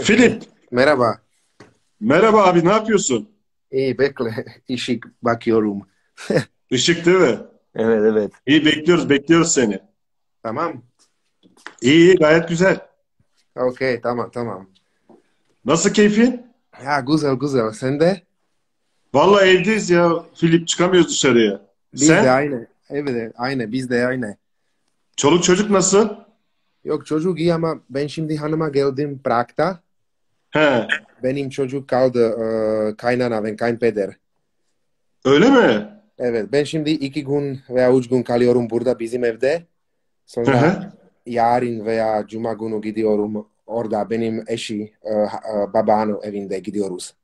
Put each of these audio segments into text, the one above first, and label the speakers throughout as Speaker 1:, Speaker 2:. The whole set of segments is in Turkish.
Speaker 1: Filip,
Speaker 2: Merhaba.
Speaker 1: merhaba abi ne yapıyorsun?
Speaker 2: İyi bekle. Işık bakıyorum.
Speaker 1: Işık değil mi?
Speaker 2: Evet evet.
Speaker 1: İyi bekliyoruz, bekliyoruz seni.
Speaker 2: Tamam.
Speaker 1: İyi, iyi, gayet güzel.
Speaker 2: Okey tamam tamam.
Speaker 1: Nasıl keyfin?
Speaker 2: Ya güzel güzel. Sen de?
Speaker 1: Vallahi evdeyiz ya Filip, çıkamıyoruz dışarıya.
Speaker 2: Biz
Speaker 1: Sen?
Speaker 2: de aynı. Evet aynı. Biz de aynı.
Speaker 1: Çoluk çocuk nasıl?
Speaker 2: Yok çocuk iyi ama ben şimdi hanıma geldim Prag'da.
Speaker 1: He,
Speaker 2: Benim çocuk kaldı e, kaynana ve kayınpeder.
Speaker 1: öyle mi?
Speaker 2: Evet ben şimdi iki gün veya üç gün kalıyorum burada bizim evde. Sonra
Speaker 1: hı.
Speaker 2: yarın veya cuma günü gidiyorum orada benim eşi e, e, babanın evinde gidiyoruz.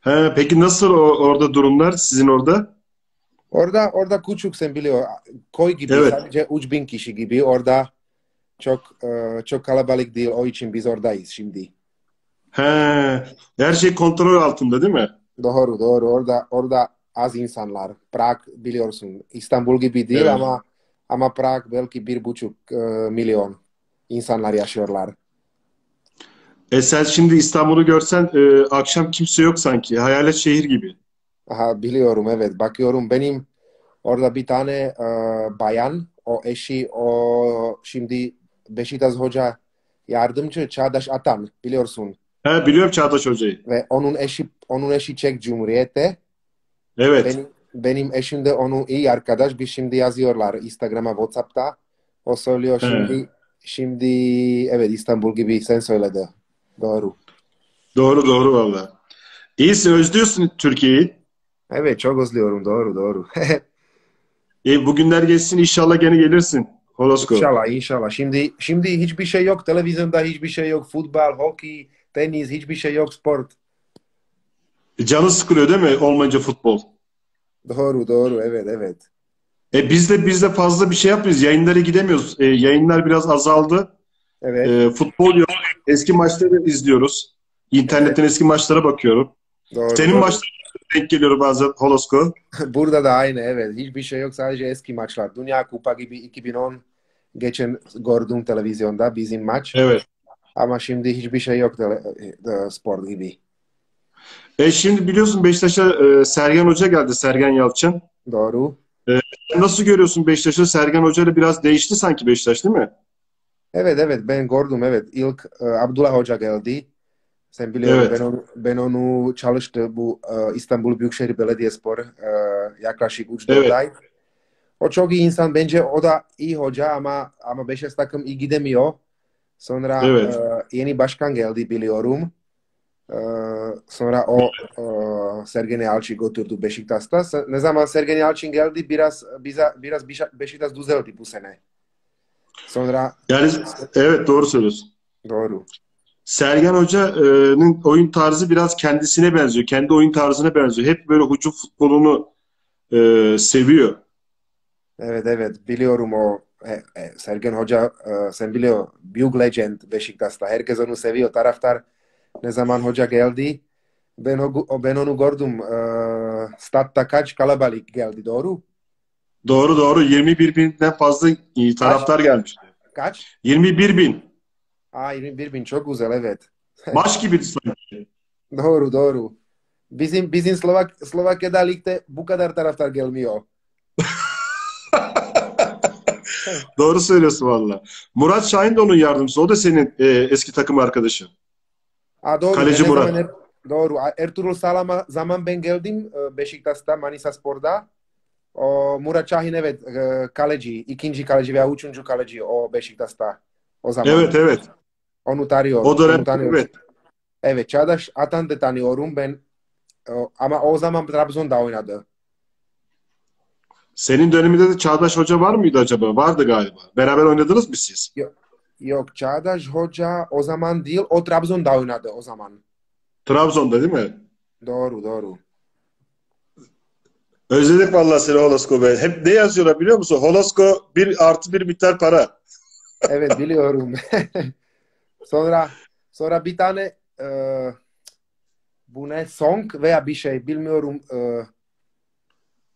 Speaker 1: He, peki nasıl o- orada durumlar sizin orada?
Speaker 2: Orada orada küçük sen biliyor koy gibi
Speaker 1: Evet.
Speaker 2: sadece 3000 kişi gibi orada çok e, çok kalabalık değil o için biz oradayız şimdi.
Speaker 1: He, her şey kontrol altında değil mi?
Speaker 2: Doğru doğru orada orada az insanlar. Prag biliyorsun İstanbul gibi değil
Speaker 1: Evet.
Speaker 2: ama ama Prag belki bir buçuk e, milyon insanlar yaşıyorlar.
Speaker 1: E sen şimdi İstanbul'u görsen e, akşam kimse yok sanki. Hayalet şehir gibi.
Speaker 2: Aha, biliyorum evet bakıyorum benim orada bir tane e, bayan o eşi o şimdi Beşiktaş Hoca yardımcı Çağdaş Atan biliyorsun.
Speaker 1: He, biliyorum Çağdaş Hoca'yı.
Speaker 2: Ve onun eşi onun eşi Çek Cumhuriyeti.
Speaker 1: Evet.
Speaker 2: Benim benim eşim de onun iyi arkadaş. Biz şimdi yazıyorlar Instagram'a, WhatsApp'ta. O söylüyor
Speaker 1: He.
Speaker 2: şimdi şimdi evet İstanbul gibi sen söyledi. Doğru.
Speaker 1: Doğru doğru valla. İyisin, özlüyorsun Türkiye'yi.
Speaker 2: Evet çok özlüyorum doğru doğru.
Speaker 1: E, bugünler geçsin inşallah gene gelirsin. Holosko.
Speaker 2: İnşallah inşallah. Şimdi şimdi hiçbir şey yok. Televizyonda hiçbir şey yok. Futbol, hockey, tenis hiçbir şey yok spor.
Speaker 1: Canı sıkılıyor değil mi olmayınca futbol?
Speaker 2: Doğru doğru evet evet.
Speaker 1: E biz de biz de fazla bir şey yapmıyoruz. Yayınlara gidemiyoruz. E, yayınlar biraz azaldı.
Speaker 2: Evet.
Speaker 1: E, futbol yok. Eski maçları izliyoruz. İnternetten eski maçlara bakıyorum.
Speaker 2: Doğru,
Speaker 1: Senin
Speaker 2: doğru.
Speaker 1: maçlara denk geliyor bazen Holosko.
Speaker 2: Burada da aynı evet. Hiçbir şey yok. Sadece eski maçlar. Dünya Kupa gibi 2010 geçen gördüm televizyonda bizim maç.
Speaker 1: Evet.
Speaker 2: Ama şimdi hiçbir şey yok da, da spor gibi.
Speaker 1: E şimdi biliyorsun Beşiktaş'a e, Sergen Hoca geldi. Sergen Yalçın.
Speaker 2: Doğru.
Speaker 1: Nasıl görüyorsun Beşiktaş'ı? Sergen Hoca ile biraz değişti sanki Beşiktaş değil mi?
Speaker 2: Evet evet ben gördüm evet. İlk e, Abdullah Hoca geldi. Sen biliyorsun
Speaker 1: Evet.
Speaker 2: ben onu, ben onu çalıştı bu e, İstanbul Büyükşehir Belediyespor e, yaklaşık 3-4
Speaker 1: Evet.
Speaker 2: ay. O çok iyi insan bence o da iyi hoca ama ama Beşiktaş takım iyi gidemiyor. Sonra
Speaker 1: Evet.
Speaker 2: e, yeni başkan geldi biliyorum. E, sonra o e, Sergen Yalçın götürdü Beşiktaş'ta. Ne zaman Sergen Yalçın geldi biraz bize biraz Beşik- Beşiktaş düzeldi bu sene. Sonra
Speaker 1: Yani evet doğru söylüyorsun.
Speaker 2: doğru.
Speaker 1: Sergen Hoca'nın oyun tarzı biraz kendisine benziyor. Kendi oyun tarzına benziyor. Hep böyle hücum futbolunu e, seviyor.
Speaker 2: Evet evet biliyorum o e, e, Sergen Hoca e, sen biliyor büyük legend Beşiktaş'ta. Herkes onu seviyor. Taraftar ne zaman hoca geldi ben, o, ben onu gördüm. Statta kaç kalabalık geldi doğru?
Speaker 1: Doğru doğru 21 binden fazla taraftar gelmişti.
Speaker 2: Kaç?
Speaker 1: 21 bin.
Speaker 2: Aa 21 bin çok güzel evet.
Speaker 1: Maç gibiydi sanki.
Speaker 2: Doğru doğru. Bizim bizim Slovak Slovakya'da ligde bu kadar taraftar gelmiyor.
Speaker 1: Doğru söylüyorsun valla. Murat Şahin de onun yardımcısı. O da senin e, eski takım arkadaşın.
Speaker 2: Aa, doğru.
Speaker 1: Kaleci Murat.
Speaker 2: zaman Er- doğru. Ertuğrul Salama zaman ben geldim e, Beşiktaş'ta Manisa Spor'da. O Murat Şahin evet e, kaleci, ikinci kaleci veya üçüncü kaleci o Beşiktaş'ta o zaman.
Speaker 1: Evet evet.
Speaker 2: Onu tanıyorum.
Speaker 1: O dönem
Speaker 2: tanıyorum.
Speaker 1: evet.
Speaker 2: Evet, Çağdaş Atan da tanıyorum ben. Ama o zaman Trabzon'da oynadı.
Speaker 1: Senin döneminde de Çağdaş Hoca var mıydı acaba? Vardı galiba. Beraber oynadınız mı siz?
Speaker 2: Yok, Çağdaş Hoca o zaman değil, o Trabzon'da oynadı o zaman.
Speaker 1: Trabzon'da değil mi?
Speaker 2: Doğru, doğru.
Speaker 1: Özledik vallahi seni Holosko be. Hep ne yazıyorlar biliyor musun? Holosko bir artı bir miktar para.
Speaker 2: Evet biliyorum. Sonra sonra bir tane e, bu ne song veya bir şey bilmiyorum. E,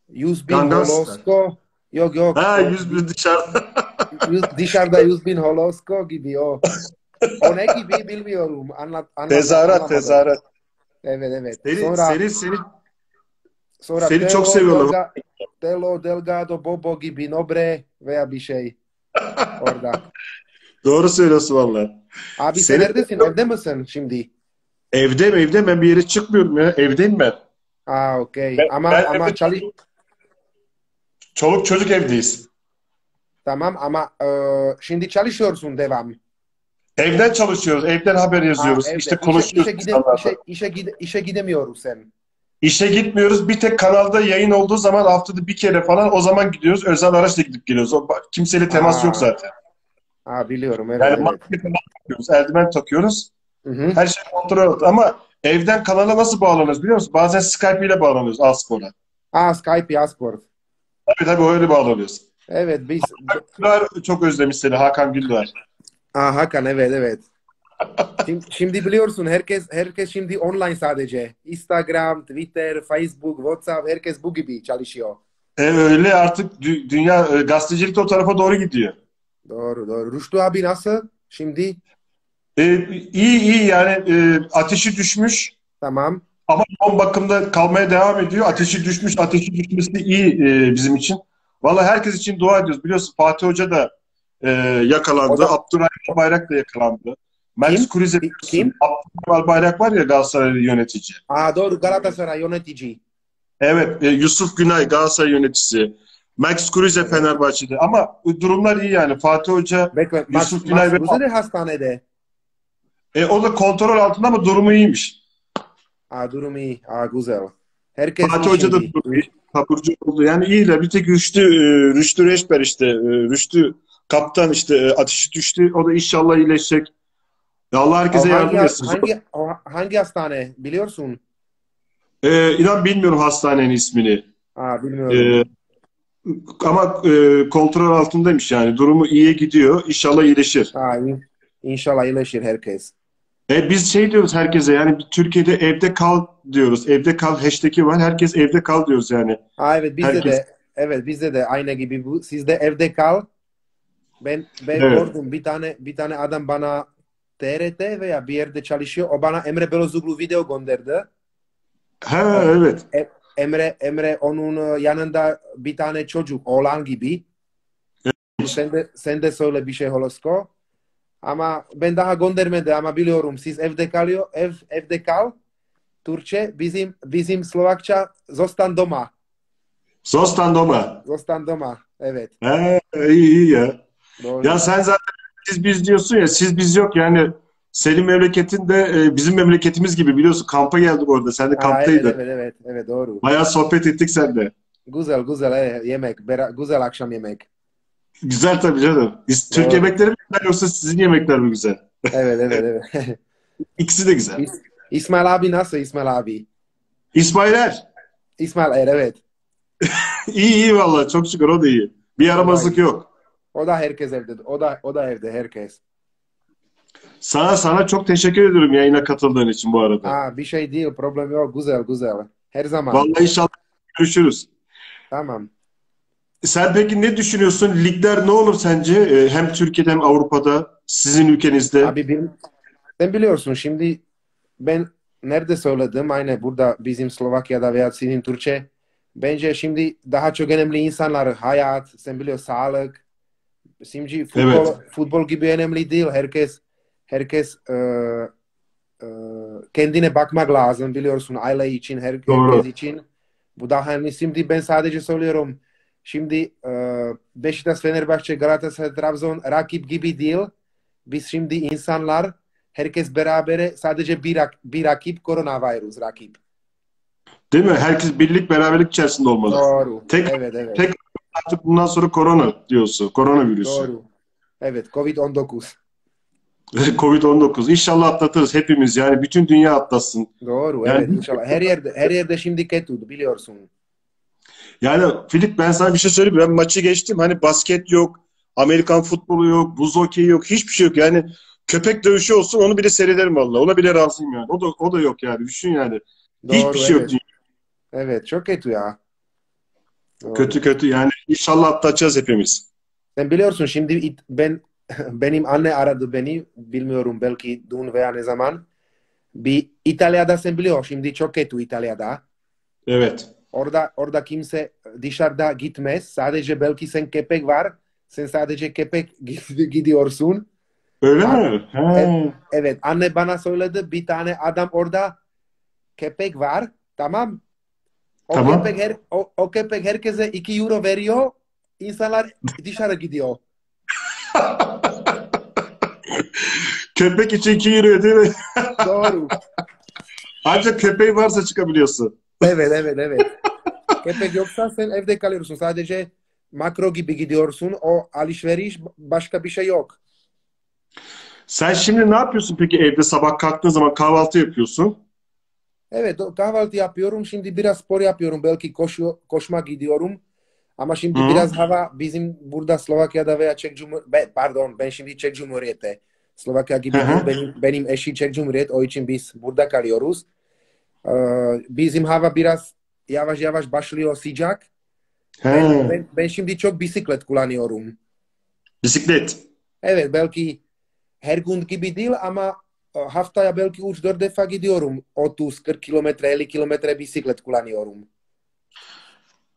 Speaker 2: 100 bin
Speaker 1: Gangnam Style.
Speaker 2: holosko. Yok yok.
Speaker 1: Ha
Speaker 2: O
Speaker 1: 100 bin dışarıda.
Speaker 2: yüz- dışarıda 100 bin holosko gibi o. o ne gibi bilmiyorum. Anlat, anlat,
Speaker 1: Tezahürat,
Speaker 2: anlamadım.
Speaker 1: tezahürat.
Speaker 2: Evet evet.
Speaker 1: Seni,
Speaker 2: sonra
Speaker 1: seni, seni,
Speaker 2: sonra
Speaker 1: seni
Speaker 2: Telo
Speaker 1: çok seviyorlar.
Speaker 2: Delga- Telo Delgado Bobo gibi Nobre veya bir şey orada.
Speaker 1: Doğru söylüyorsun valla.
Speaker 2: Abi sen neredesin? Evde misin şimdi?
Speaker 1: Evdeyim, evde ben bir yere çıkmıyorum ya. Evdeyim ben.
Speaker 2: Aa okey. Ama
Speaker 1: ben
Speaker 2: ama çalış
Speaker 1: Çoluk çocuk evdeyiz.
Speaker 2: tamam ama e, şimdi çalışıyorsun devam.
Speaker 1: Evden çalışıyoruz, evden haber yazıyoruz.
Speaker 2: Aa, evde.
Speaker 1: işte
Speaker 2: İşe-
Speaker 1: konuşuyoruz
Speaker 2: işe, gide,
Speaker 1: insanlarla.
Speaker 2: işe, işe, gide, işe gidemiyoruz sen.
Speaker 1: İşe gitmiyoruz. Bir tek kanalda yayın olduğu zaman haftada bir kere falan o zaman gidiyoruz. Özel araçla gidip geliyoruz. O, kimseyle temas
Speaker 2: Aa.
Speaker 1: yok zaten.
Speaker 2: Aa biliyorum evet
Speaker 1: Yani
Speaker 2: evet.
Speaker 1: takıyoruz, eldiven takıyoruz.
Speaker 2: Hı hı.
Speaker 1: Her şey kontrol. Ama evden kanala nasıl bağlanıyoruz biliyor musun? Bazen Skype ile bağlanıyoruz Aspor'a.
Speaker 2: Aa Skype Yasport.
Speaker 1: Tabii tabii öyle bağlanıyoruz.
Speaker 2: Evet biz
Speaker 1: Güldüğer çok özlemiş seni Hakan Güldüğer.
Speaker 2: Aa Hakan evet evet. Şimdi, şimdi biliyorsun herkes herkes şimdi online sadece. Instagram, Twitter, Facebook, WhatsApp herkes bu gibi çalışıyor.
Speaker 1: E, öyle artık dü- dünya e, gazetecilik de o tarafa doğru gidiyor.
Speaker 2: Doğru doğru. Rüştü abi nasıl? Şimdi
Speaker 1: E, iyi iyi yani e, ateşi düşmüş
Speaker 2: tamam.
Speaker 1: ama yoğun bakımda kalmaya devam ediyor. Ateşi düşmüş, ateşi düşmesi iyi e, bizim için. Vallahi herkes için dua ediyoruz. Biliyorsun Fatih Hoca da e, yakalandı.
Speaker 2: Da-
Speaker 1: Abdurrahim Bayrak da yakalandı.
Speaker 2: Kim?
Speaker 1: Kruse
Speaker 2: Kim?
Speaker 1: Abdurrahim Bayrak var ya Galatasaraylı yönetici.
Speaker 2: Aa doğru Galatasaray yönetici.
Speaker 1: Evet, e, Yusuf Günay Galatasaray yöneticisi. Max Kruse Fenerbahçe'de. Ama durumlar iyi yani. Fatih Hoca
Speaker 2: Bekle.
Speaker 1: Yusuf Günay ve-
Speaker 2: de hastanede.
Speaker 1: e, o da kontrol altında ama durumu iyiymiş.
Speaker 2: Aa durum iyi. Aa güzel. Herkes
Speaker 1: Fatih Hoca da durumu iyi. Taburcu oldu. Yani iyiler. Bir tek Rüştü, e, Rüştü Reşber işte. e, Rüştü kaptan işte e, ateşi düştü. O da inşallah iyileşecek. Ya Allah herkese
Speaker 2: O
Speaker 1: yardım
Speaker 2: hangi,
Speaker 1: etsin.
Speaker 2: hangi, hangi hastane biliyorsun?
Speaker 1: E, inan bilmiyorum hastanenin ismini.
Speaker 2: Aa bilmiyorum.
Speaker 1: E, ama e, kontrol altındaymış yani. Durumu iyiye gidiyor. İnşallah iyileşir.
Speaker 2: İn- inşallah iyileşir herkes.
Speaker 1: E, biz şey diyoruz herkese yani Türkiye'de evde kal diyoruz. Evde kal hashtag'i var. Herkes evde kal diyoruz yani.
Speaker 2: Aa, evet bizde
Speaker 1: Herkes-
Speaker 2: de evet bizde de aynı gibi bu. Sizde evde kal. Ben ben
Speaker 1: Evet.
Speaker 2: gördüm bir tane bir tane adam bana TRT veya bir yerde çalışıyor. O bana Emre Belözoğlu video gönderdi.
Speaker 1: Ha evet.
Speaker 2: Emre Emre onun yanında bir tane çocuk oğlan gibi. Sen de sen de söyle bir şey holosko. Ama ben daha göndermedi ama biliyorum siz evde kalıyor ev evde kal. Türkçe bizim bizim Slovakça zostan doma.
Speaker 1: Zostan doma.
Speaker 2: Zostan doma. Evet.
Speaker 1: Ha, iyi iyi ya.
Speaker 2: Doğru.
Speaker 1: Ya sen zaten siz biz diyorsun ya siz biz yok yani senin memleketin de e, bizim memleketimiz gibi biliyorsun kampa geldik orada. Sen de kamptaydın.
Speaker 2: evet, evet, evet, doğru.
Speaker 1: Bayağı sohbet ettik seninle.
Speaker 2: Güzel, güzel eh, yemek. Güzel akşam yemek.
Speaker 1: Güzel tabii canım. Biz- Türk yemekleri mi güzel yoksa sizin yemekler mi güzel?
Speaker 2: Evet, evet, evet.
Speaker 1: İkisi de güzel.
Speaker 2: İs- İsmail abi nasıl İsmail abi?
Speaker 1: İsmailer.
Speaker 2: İsmail er, evet.
Speaker 1: iyi iyi vallahi çok şükür o da iyi. Bir yaramazlık yok.
Speaker 2: O da herkes evde. O da o da evde herkes.
Speaker 1: Sana sana çok teşekkür ediyorum yayına katıldığın için bu arada.
Speaker 2: Aa, bir şey değil, problem yok. Güzel, güzel. Her zaman.
Speaker 1: Vallahi inşallah görüşürüz.
Speaker 2: Tamam.
Speaker 1: Sen peki ne düşünüyorsun? Ligler ne olur sence? Ee, Hem Türkiye'de hem Avrupa'da, sizin ülkenizde.
Speaker 2: Abi bil- sen biliyorsun şimdi ben nerede söyledim aynı burada bizim Slovakya'da veya sizin Türkçe bence şimdi daha çok önemli insanlar hayat sen biliyorsun sağlık şimdi futbol,
Speaker 1: Evet.
Speaker 2: futbol gibi önemli değil herkes herkes e, e, kendine bakmak lazım biliyorsun aile için her,
Speaker 1: Doğru.
Speaker 2: herkes için bu daha önemli şimdi ben sadece söylüyorum şimdi e, Beşiktaş Fenerbahçe Galatasaray Trabzon rakip gibi değil biz şimdi insanlar herkes beraber sadece bir, bir rakip koronavirüs rakip.
Speaker 1: Değil mi? Herkes birlik, beraberlik içerisinde olmalı.
Speaker 2: Doğru.
Speaker 1: Tek-
Speaker 2: evet evet.
Speaker 1: tek- Artık bundan sonra korona diyorsun. Koronavirüs.
Speaker 2: Doğru. Evet Covid-19.
Speaker 1: Covid-19. İnşallah atlatırız hepimiz. Yani bütün dünya atlatsın.
Speaker 2: Doğru
Speaker 1: Yani-
Speaker 2: evet inşallah. Her yerde her yerde şimdi kötü biliyorsun.
Speaker 1: Yani Filip ben sana bir şey söyleyeyim. Ben maçı geçtim. Hani basket yok, Amerikan futbolu yok, buz hokeyi yok, hiçbir şey yok. Yani köpek dövüşü olsun onu bile seyrederim vallahi. Ona bile razıyım yani. O da o da yok yani. Düşün yani.
Speaker 2: Doğru
Speaker 1: hiçbir şey
Speaker 2: evet.
Speaker 1: yok.
Speaker 2: Evet çok kötü ya. Doğru.
Speaker 1: Kötü kötü yani. İnşallah atlatacağız hepimiz.
Speaker 2: Sen biliyorsun şimdi ben benim anne aradı beni. Bilmiyorum belki dün veya ne zaman. Bir İtalya'da sen biliyor. Şimdi çok kötü İtalya'da.
Speaker 1: Evet.
Speaker 2: Orada orada kimse dışarıda gitmez. Sadece belki sen köpek var. Sen sadece köpek gidiyorsun.
Speaker 1: Öyle mi? He.
Speaker 2: Evet anne bana söyledi bir tane adam orada köpek var. Tamam. O
Speaker 1: Tamam.
Speaker 2: köpek her, o, o köpek herkese 2 euro veriyor. İnsanlar dışarı gidiyor.
Speaker 1: Köpek için 2 euro değil mi?
Speaker 2: Doğru.
Speaker 1: Ancak köpeği varsa çıkabiliyorsun.
Speaker 2: Evet evet evet. Köpek yoksa sen evde kalıyorsun. Sadece makro gibi gidiyorsun. O alışveriş başka bir şey yok.
Speaker 1: Sen şimdi ne yapıyorsun peki evde sabah kalktığın zaman kahvaltı yapıyorsun?
Speaker 2: Evet kahvaltı yapıyorum. Şimdi biraz spor yapıyorum. Belki koşu, koşma gidiyorum. Ama şimdi
Speaker 1: Hı.
Speaker 2: biraz hava bizim burada Slovakya'da veya Çek Cumhuriyeti pardon ben şimdi Çek Cumhuriyeti. Slovakya gibi
Speaker 1: Hı
Speaker 2: benim, benim eşi Çek Cumhuriyet. O için biz burada kalıyoruz. Ee, bizim hava biraz yavaş yavaş başlıyor sıcak. Ben,
Speaker 1: He.
Speaker 2: ben, ben şimdi çok bisiklet kullanıyorum.
Speaker 1: Bisiklet.
Speaker 2: Evet belki her gün gibi değil ama e, haftaya belki 3-4 defa gidiyorum. 30-40 kilometre, 50 kilometre bisiklet kullanıyorum.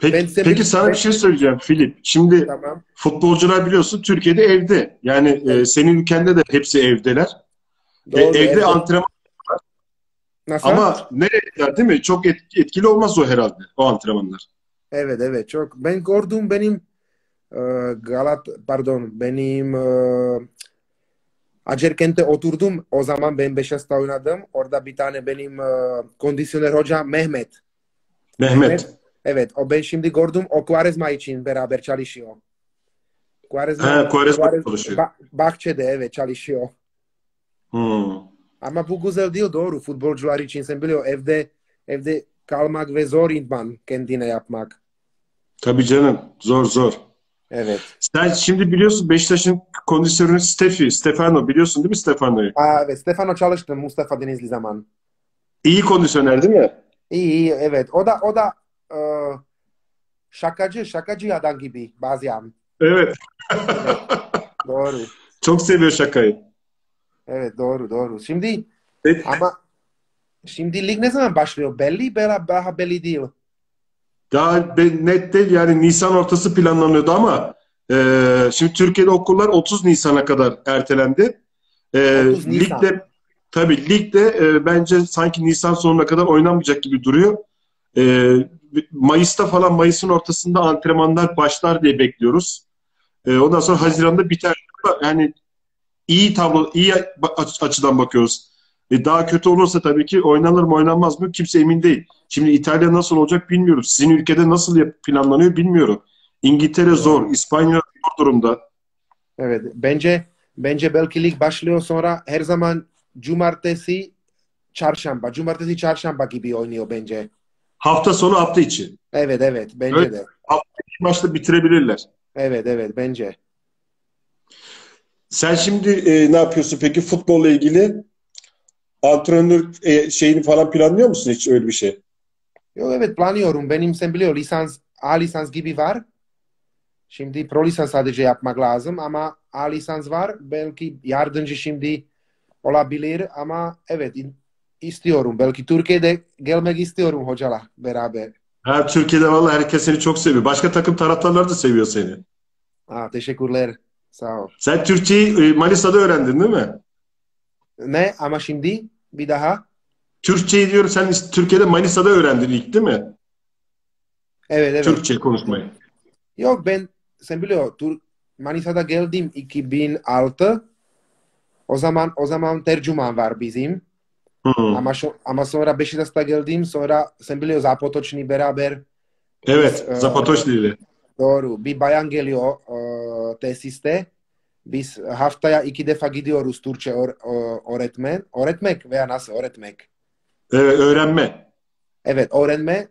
Speaker 1: Peki,
Speaker 2: Ben
Speaker 1: peki sana bir şey söyleyeceğim Filip. Şimdi
Speaker 2: Tamam.
Speaker 1: futbolcular biliyorsun Türkiye'de evde. Yani e, senin ülkende de hepsi evdeler. E,
Speaker 2: Doğru,
Speaker 1: evde
Speaker 2: evet.
Speaker 1: antrenman
Speaker 2: Nasıl?
Speaker 1: ama nereye değil mi? Çok et- etkili olmaz o herhalde o antrenmanlar.
Speaker 2: Evet evet çok. Ben gördüm benim e, Galat pardon benim e, Acerkent'te oturdum. O zaman ben Beşiktaş'ta oynadım. Orada bir tane benim e, kondisyoner hoca Mehmet.
Speaker 1: Mehmet.
Speaker 2: Evet o ben şimdi gördüm o Quaresma için beraber çalışıyor. Quaresma,
Speaker 1: He, Quaresma çalışıyor.
Speaker 2: Ba- bahçede evet çalışıyor.
Speaker 1: Hmm.
Speaker 2: Ama bu güzel değil doğru. Futbolcular için sen biliyor evde evde kalmak ve zor idman kendine yapmak.
Speaker 1: Tabii canım. Zor zor.
Speaker 2: Evet.
Speaker 1: Sen şimdi biliyorsun Beşiktaş'ın kondisyoneri Stefi, Stefano biliyorsun değil mi Stefano'yu?
Speaker 2: Aa, evet. Stefano çalıştı Mustafa Denizli zaman.
Speaker 1: İyi kondisyoner değil mi?
Speaker 2: İyi iyi evet. O da o da e, şakacı şakacı adam gibi bazen.
Speaker 1: Evet.
Speaker 2: Doğru.
Speaker 1: Çok seviyor şakayı.
Speaker 2: Evet doğru doğru. Şimdi
Speaker 1: Evet.
Speaker 2: ama şimdi lig ne zaman başlıyor? Belli daha belli değil.
Speaker 1: Daha be- net değil yani Nisan ortası planlanıyordu ama e, şimdi Türkiye'de okullar 30 Nisan'a kadar ertelendi. E,
Speaker 2: 30 Nisan.
Speaker 1: ligde tabii ligde e, bence sanki Nisan sonuna kadar oynanmayacak gibi duruyor. E, Mayıs'ta falan Mayıs'ın ortasında antrenmanlar başlar diye bekliyoruz. E, ondan sonra Haziran'da biter. Yani iyi tablo, iyi aç- açıdan bakıyoruz. E, daha kötü olursa tabii ki oynanır mı oynanmaz mı kimse emin değil. Şimdi İtalya nasıl olacak bilmiyorum. Sizin ülkede nasıl planlanıyor bilmiyorum. İngiltere zor, İspanya zor durumda.
Speaker 2: Evet. Bence bence belki lig başlıyor sonra her zaman cumartesi çarşamba. Cumartesi çarşamba gibi oynuyor bence.
Speaker 1: Hafta sonu hafta içi.
Speaker 2: Evet evet bence
Speaker 1: Evet.
Speaker 2: de.
Speaker 1: Bir maçta bitirebilirler.
Speaker 2: Evet evet bence.
Speaker 1: Sen şimdi e, ne yapıyorsun peki futbolla ilgili? Antrenör e, şeyini falan planlıyor musun hiç öyle bir şey?
Speaker 2: Yo, evet planlıyorum. Benim sen biliyor lisans A lisans gibi var. Şimdi pro lisans sadece yapmak lazım ama A lisans var. Belki yardımcı şimdi olabilir ama evet istiyorum. Belki Türkiye'de gelmek istiyorum hocalar beraber.
Speaker 1: Ha, Türkiye'de vallahi herkes seni çok seviyor. Başka takım taraftarları da seviyor seni.
Speaker 2: Aa, teşekkürler. Sağ ol.
Speaker 1: Sen Türkçeyi e, Manisa'da öğrendin değil mi?
Speaker 2: Ne ama şimdi bir daha.
Speaker 1: Türkçeyi diyorum sen Türkiye'de Manisa'da öğrendin ilk değil mi?
Speaker 2: Evet evet.
Speaker 1: Türkçe konuşmayı.
Speaker 2: Yok ben sen biliyor Tur Manisa'da geldim 2006. O zaman o zaman tercüman var bizim.
Speaker 1: Hı.
Speaker 2: Ama şu, ama sonra Beşiktaş'ta geldim sonra sen biliyor Zapotoçni beraber
Speaker 1: Evet,
Speaker 2: Biz, e,
Speaker 1: Zapatoşli ile.
Speaker 2: doğru bir bayan geliyor e, tesiste. Biz haftaya iki defa gidiyoruz Türkçe or, o- öğretmen. Öğretmek veya nasıl öğretmek?
Speaker 1: Evet, öğrenme.
Speaker 2: Evet öğrenme.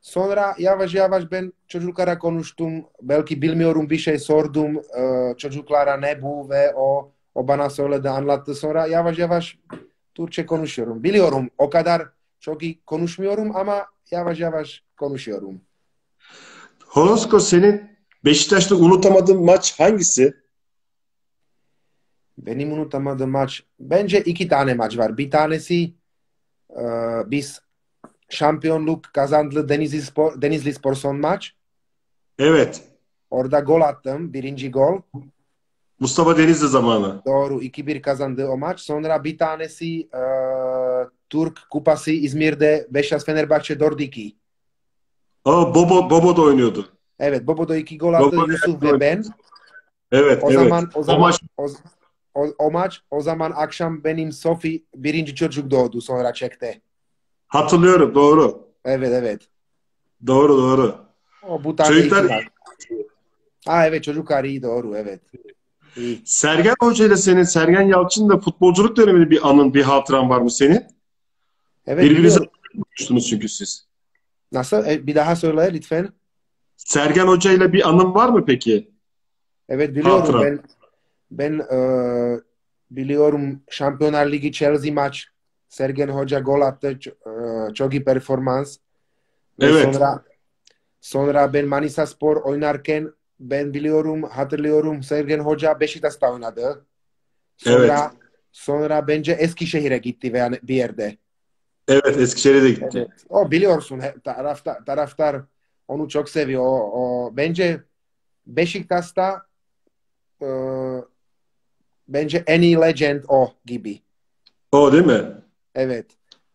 Speaker 2: Sonra yavaş yavaş ben çocuklara konuştum. Belki bilmiyorum bir şey sordum. E, çocuklara ne bu ve o, o bana söyledi anlattı. Sonra yavaş yavaş Türkçe konuşuyorum. Biliyorum o kadar çok iyi konuşmuyorum ama yavaş yavaş konuşuyorum.
Speaker 1: Horosko senin Beşiktaş'ta unutamadığın maç hangisi?
Speaker 2: Benim unutamadığım maç. Bence iki tane maç var. Bir tanesi e, biz şampiyonluk kazandı Denizli Spor, Denizli Spor son maç.
Speaker 1: Evet.
Speaker 2: Orada gol attım. Birinci gol.
Speaker 1: Mustafa Denizli zamanı.
Speaker 2: Doğru. 2-1 kazandı o maç. Sonra bir tanesi e, Türk Kupası İzmir'de Beşiktaş Fenerbahçe 4-2.
Speaker 1: Aa, Bobo, Bobo da oynuyordu.
Speaker 2: Evet. Bobo'da iki gol attı.
Speaker 1: Bobo
Speaker 2: Yusuf ve ben.
Speaker 1: Evet,
Speaker 2: O
Speaker 1: evet.
Speaker 2: zaman o zaman
Speaker 1: maç
Speaker 2: o, o, o maç o zaman akşam benim Sofi birinci çocuk doğdu sonra çekti.
Speaker 1: hatırlıyorum, doğru.
Speaker 2: Evet evet.
Speaker 1: Doğru, doğru.
Speaker 2: O bu tane
Speaker 1: Çocuklar-.
Speaker 2: Ha evet çocuklar iyi doğru evet.
Speaker 1: Sergen Hoca ile senin, Sergen Yalçın'la futbolculuk döneminde bir anın, bir hatıran var mı senin?
Speaker 2: Evet
Speaker 1: Birbirinize konuştunuz çünkü siz.
Speaker 2: Nasıl? E, bir daha söyle lütfen.
Speaker 1: Sergen Hoca ile bir anın var mı peki?
Speaker 2: Evet biliyorum
Speaker 1: Hatıra.
Speaker 2: ben ben e, biliyorum Şampiyonlar Ligi Chelsea maç Sergen Hoca gol attı e, çok iyi performans. Ve
Speaker 1: Evet.
Speaker 2: Sonra sonra ben Manisa Spor oynarken ben biliyorum hatırlıyorum Sergen Hoca Beşiktaş'ta oynadı. Sonra sonra bence Eskişehir'e gitti veya bir yerde.
Speaker 1: Evet, Eskişehir'e de gitti.
Speaker 2: Evet. O biliyorsun taraftar, taraftar onu çok seviyor. O, o bence Beşiktaş'ta e, bence en iyi legend o gibi.
Speaker 1: O değil mi?
Speaker 2: Evet.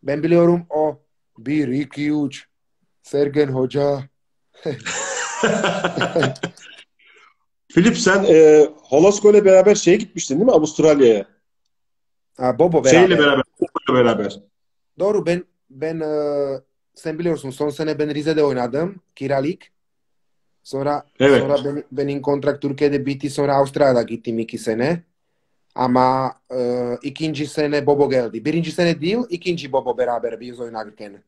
Speaker 2: Ben biliyorum o 1 2 3 Sergen Hoca.
Speaker 1: Filip sen e, Holosko ile beraber şeye gitmiştin değil mi? Avustralya'ya.
Speaker 2: Ha, Bobo beraber.
Speaker 1: Şeyle beraber. Bobo'yla beraber.
Speaker 2: Doğru ben ben e, sen biliyorsun son sene ben Rize'de oynadım kiralık. Sonra
Speaker 1: Evet.
Speaker 2: sonra ben, benim kontrat Türkiye'de bitti sonra Avustralya'da gittim iki sene. Ama e, ikinci sene Bobo geldi. Birinci sene değil ikinci Bobo beraber biz oynarken.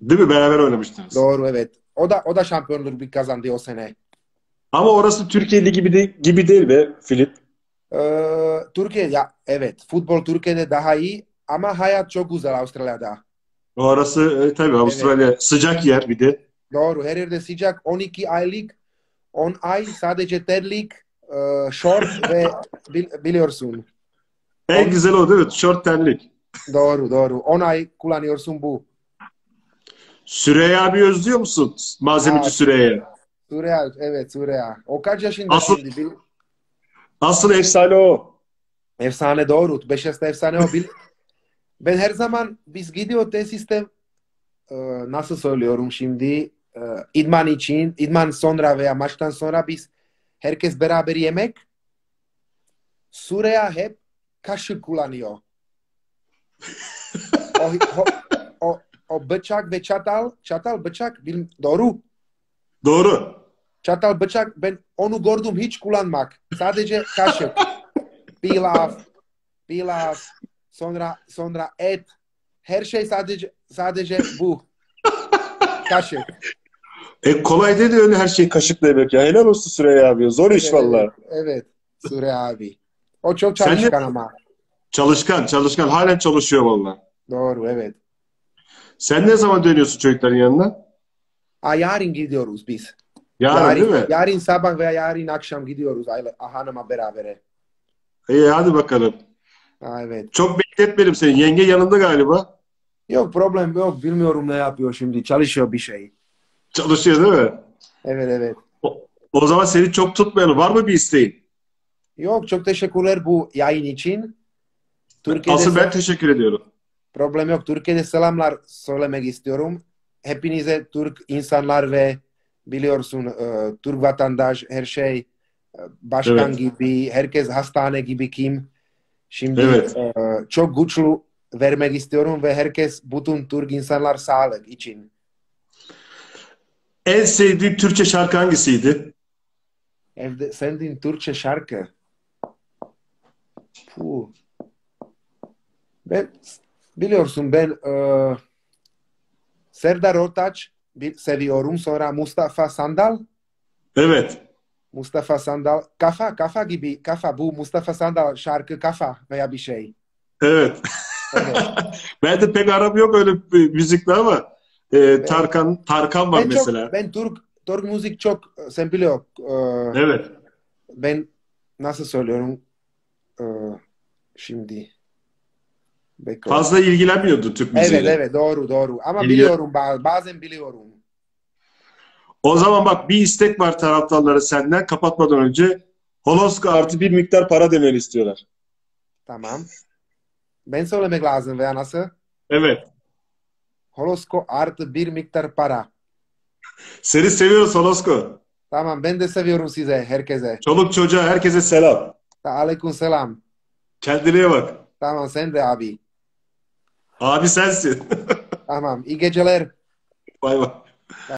Speaker 1: Değil mi? Beraber oynamıştınız.
Speaker 2: Doğru evet. O da o da şampiyonluk bir kazandı o sene.
Speaker 1: Ama orası Türkiye Ligi gibi, de, gibi değil be Filip.
Speaker 2: E, Türkiye ya evet futbol Türkiye'de daha iyi ama hayat çok güzel Avustralya'da.
Speaker 1: Orası e, tabii Avustralya sıcak yer bir de.
Speaker 2: Doğru. Her yerde sıcak. 12 aylık 10 ay sadece terlik, e, short ve bil- biliyorsun.
Speaker 1: En güzel o değil mi? Şort terlik.
Speaker 2: Doğru doğru. 10 ay kullanıyorsun bu.
Speaker 1: Süreyya abi özlüyor musun? Malzemeci Süreyya.
Speaker 2: Suriye, evet Suriye. O kaç yaşında
Speaker 1: Asıl-
Speaker 2: şimdi? Bil-
Speaker 1: Asıl efsane o.
Speaker 2: efsane doğru. Beşiktaş'ta efsane o. Bil- ben her zaman biz gidiyor tesiste e, nasıl söylüyorum şimdi e, idman için, idman sonra veya maçtan sonra biz herkes beraber yemek Suriye hep kaşık kullanıyor. o, o, o, o bıçak ve çatal, çatal bıçak bil, doğru.
Speaker 1: Doğru.
Speaker 2: Çatal bıçak ben onu gördüm hiç kullanmak. Sadece kaşık. Pilav, pilav, sonra sonra et. Her şey sadece sadece bu. Kaşık.
Speaker 1: E kolay değil öyle her şeyi kaşıkla yemek ya. Helal olsun Süreyya abi. Zor iş
Speaker 2: Evet,
Speaker 1: valla.
Speaker 2: Evet, evet. Sure abi. O çok
Speaker 1: Sen de-
Speaker 2: çalışkan ama.
Speaker 1: Çalışkan, çalışkan. Halen çalışıyor valla.
Speaker 2: Doğru evet.
Speaker 1: Sen ne zaman dönüyorsun çocukların yanına?
Speaker 2: Aa, yarın gidiyoruz biz.
Speaker 1: Yarın, değil mi?
Speaker 2: yarın sabah veya yarın akşam gidiyoruz aile, hanıma beraber.
Speaker 1: İyi hadi bakalım.
Speaker 2: Evet.
Speaker 1: Çok bekletmedim seni. Yenge yanında galiba.
Speaker 2: Yok problem yok. Bilmiyorum ne yapıyor şimdi. Çalışıyor bir şey.
Speaker 1: Çalışıyor değil mi?
Speaker 2: Evet evet.
Speaker 1: O zaman seni çok tutmayalım. Var mı bir isteğin?
Speaker 2: Yok çok teşekkürler bu yayın için. Türkiye'de
Speaker 1: Asıl ben teşekkür ediyorum.
Speaker 2: problem yok. Türkiye'de selamlar söylemek istiyorum. Hepinize Türk insanlar ve biliyorsun e, Türk vatandaş her şey e, başkan
Speaker 1: Evet.
Speaker 2: gibi, herkes hastane gibi kim. Şimdi
Speaker 1: Evet.
Speaker 2: e, çok güçlü vermek istiyorum ve herkes bütün Türk insanlar sağlık için.
Speaker 1: En sevdiğin Türkçe şarkı hangisiydi?
Speaker 2: Evde sevdiğin Türkçe şarkı. Puh. Ben biliyorsun ben e, Serdar Ortaç seviyorum. Sonra Mustafa Sandal.
Speaker 1: Evet.
Speaker 2: Mustafa Sandal. Kafa, kafa gibi. Kafa bu Mustafa Sandal şarkı kafa veya bir şey.
Speaker 1: Evet.
Speaker 2: Evet.
Speaker 1: ben de pek aram yok öyle müzikle ama e, Tarkan Tarkan var
Speaker 2: ben
Speaker 1: mesela.
Speaker 2: çok, ben Türk, Türk müzik çok sen biliyor. e,
Speaker 1: Evet.
Speaker 2: ben nasıl söylüyorum? E, Şimdi. Bekle.
Speaker 1: Fazla ilgilenmiyordu Türk
Speaker 2: Evet
Speaker 1: müziğiyle.
Speaker 2: evet doğru doğru. Ama
Speaker 1: Biliyor-
Speaker 2: biliyorum ba- bazen biliyorum.
Speaker 1: O zaman bak bir istek var taraftarlara senden kapatmadan önce. Holoska artı bir miktar para demeni istiyorlar.
Speaker 2: Tamam. Ben söylemek lazım veya nasıl?
Speaker 1: Evet.
Speaker 2: Holosko artı bir miktar para.
Speaker 1: Seni seviyoruz Holosko.
Speaker 2: Tamam ben de seviyorum size herkese.
Speaker 1: Çoluk çocuğa herkese selam.
Speaker 2: Aleyküm selam.
Speaker 1: Kendine bak.
Speaker 2: Tamam sen de abi.
Speaker 1: Abi sensin.
Speaker 2: Tamam iyi geceler.
Speaker 1: Bay bay.